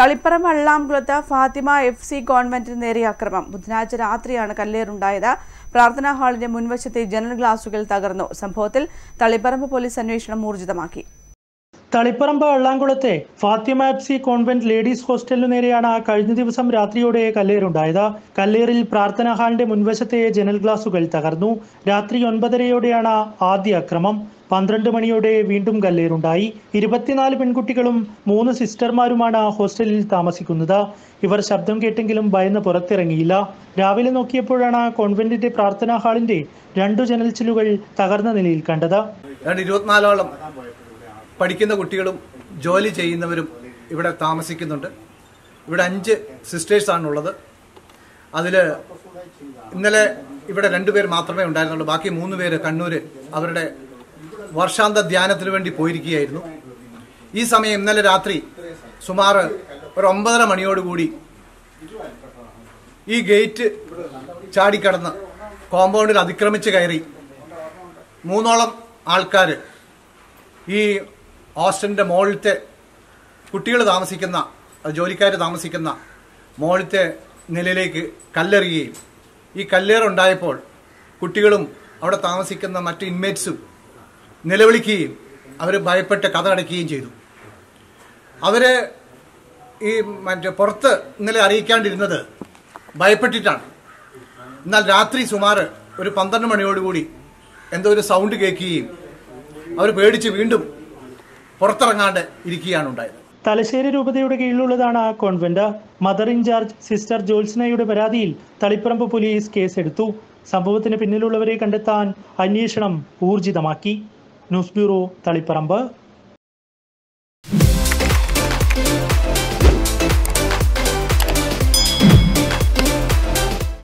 തളിപ്പറം വള്ളാംകുളത്ത് Fathima F C കോൺവെന്റിന് നേരെ അക്രമം. ബുധനാഴ്ച രാത്രിയാണ് കല്ലേറുണ്ടായത്. പ്രാർത്ഥനാ ഹാളിന്റെ മുൻവശത്തെ ജനൽ ഗ്ലാസുകൾ തകർന്നു. സംഭവത്തിൽ തളിപ്പറമ്പ് പോലീസ് അന്വേഷണം ഊർജിതമാക്കി. Taliparamba വെള്ളാംകുളത്തെ Fathima F C convent ladies ഹോസ്റ്റലിനു നേരെയാണ് കഴിഞ്ഞ ദിവസം രാത്രിയോടെ കല്ലേറുണ്ടായത് കല്ലേറിൽ പ്രാർത്ഥനാ ഹാളിന്റെ മുൻവശത്തെ ജനൽ ഗ്ലാസുകൾ തകർന്നു. രാത്രി ഒൻപതരയോടെയാണ് ആദ്യ അക്രമം. പന്ത്രണ്ട് മണിയോടെ വീണ്ടും കല്ലേറുണ്ടായി ഇരുപത്തിനാല് പെൺകുട്ടികളും മൂന്ന് സിസ്റ്റർമാരുമാണ് ഹോസ്റ്റലിൽ താമസിക്കുന്നത്. ഇവർ ശബ്ദം കേട്ടെങ്കിലും ഭയന്ന് പുറത്തിറങ്ങിയില്ല. രാവിലെ നോക്കിയപ്പോഴാണ് കോൺവെന്റിന്റെ പ്രാർത്ഥനാ ഹാളിന്റെ രണ്ടു ജനൽ ചിലുകൾ തകർന്ന നിലയിൽ കണ്ടത്. ഇരുപത്തിനാലോളം പഠിക്കുന്ന കുട്ടികളും ജോലി ചെയ്യുന്നവരും ഇവിടെ താമസിക്കുന്നുണ്ട്. ഇവിടെ അഞ്ച് സിസ്റ്റേഴ്സാണുള്ളത് അതിൽ ഇന്നലെ ഇവിടെ രണ്ടുപേർ മാത്രമേ ഉണ്ടായിരുന്നുള്ളൂ. ബാക്കി മൂന്ന് പേര് കണ്ണൂര് അവരുടെ വർഷാന്ത ധ്യാനത്തിന് വേണ്ടി പോയിരിക്കുകയായിരുന്നു. ഈ സമയം ഇന്നലെ രാത്രി സുമാർ ഒരു ഒമ്പതര മണിയോടുകൂടി ഈ ഗേറ്റ് ചാടിക്കടന്ന് കോമ്പൗണ്ടിൽ അതിക്രമിച്ച് കയറി മൂന്നോളം ആൾക്കാർ ഈ ഹോസ്റ്റലിന്റെ മുകളിലത്തെ കുട്ടികൾ താമസിക്കുന്ന ജോലിക്കാർ താമസിക്കുന്ന മുകളിലത്തെ നിലയിലേക്ക് കല്ലെറിയുകയും ഈ കല്ലേറുണ്ടായപ്പോൾ കുട്ടികളും അവിടെ താമസിക്കുന്ന മറ്റ് ഇൻമേറ്റ്സും നിലവിളിക്കുകയും അവർ ഭയപ്പെട്ട് കഥ അടയ്ക്കുകയും ചെയ്തു. അവർ ഈ മറ്റേ പുറത്ത് ഇന്നലെ അറിയിക്കാണ്ടിരുന്നത് ഭയപ്പെട്ടിട്ടാണ്. എന്നാൽ രാത്രി സുമാർ ഒരു പന്ത്രണ്ട് മണിയോടുകൂടി എന്തോ ഒരു സൗണ്ട് കേൾക്കുകയും അവർ പേടിച്ച് വീണ്ടും പുറത്തിറങ്ങാണ്ട് ഇരിക്കുകയാണ് ഉണ്ടായത്. തലശ്ശേരി രൂപതയുടെ കീഴിലുള്ളതാണ് ആ convent mother in charge sister ജോത്സ്നയുടെ പരാതിയിൽ തളിപ്പറമ്പ് പോലീസ് കേസെടുത്തു. സംഭവത്തിന് പിന്നിലുള്ളവരെ കണ്ടെത്താൻ അന്വേഷണം ഊർജിതമാക്കി. News bureau Taliparamba.